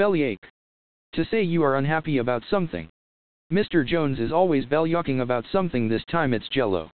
Bellyache. To say you are unhappy about something. Mr. Jones is always bellyaching about something this time it's jello.